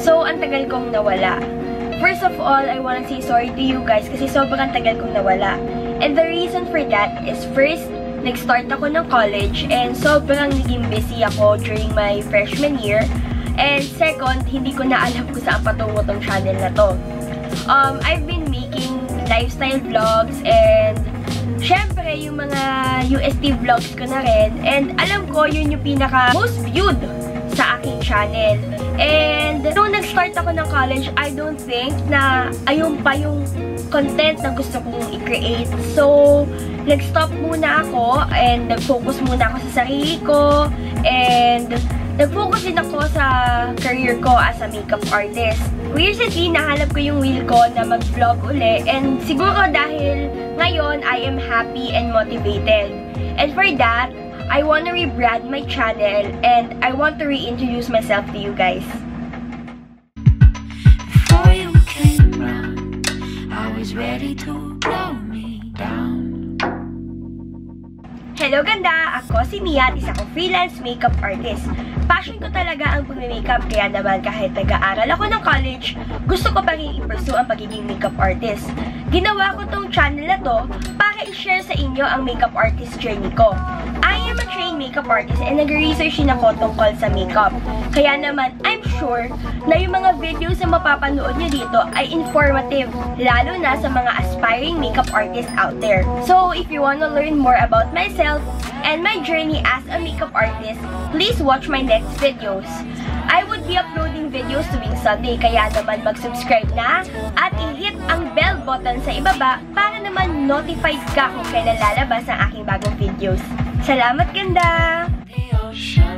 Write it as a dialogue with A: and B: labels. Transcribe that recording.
A: So, ang tagal kong nawala. First of all, I wanna say sorry to you guys kasi sobrang tagal kong nawala. And the reason for that is first, nag-start ako ng college and sobrang naging busy ako during my freshman year. And second, hindi ko na alam kung saan patungo tong channel na to. Um, I've been making lifestyle vlogs and syempre yung mga UST vlogs ko na rin. And alam ko, yun yung pinaka most viewed sa aking channel. And nag-start ako ng college, I don't think na ayun pa yung content na gusto kong i-create. So, nag-stop muna ako and nag-focus muna ako sa sarili ko and nag-focus din ako sa career ko as a makeup artist. Recently, nahanap ko yung will ko na mag-vlog uli and siguro dahil ngayon, I am happy and motivated. And for that, I want to rebrand my channel and I want to reintroduce myself to you guys.
B: Ready to blow me down.
A: Hello ganda! Ako si Mia at isa kong freelance makeup artist. Passion ko talaga ang pag-makeup kaya naman kahit nag-aaral ako ng college, gusto ko pa rin i-pursue ang pagiging makeup artist. Ginawa ko tong channel na to para i-share sa inyo ang makeup artist journey ko. I am a trained makeup artist and nag-research din ako tungkol sa makeup. Kaya naman, I'm sure na yung mga videos na mapapanood nyo dito ay informative, lalo na sa mga aspiring makeup artists out there. So, if you wanna learn more about myself and my journey as a makeup artist, please watch my next videos. I would be uploading videos tuwing Sunday, kaya naman mag-subscribe na at i-hit ang bell button sa ibaba para naman notified ka kung kailan lalabas ang aking bagong videos. Salamat ganda!
B: The ocean.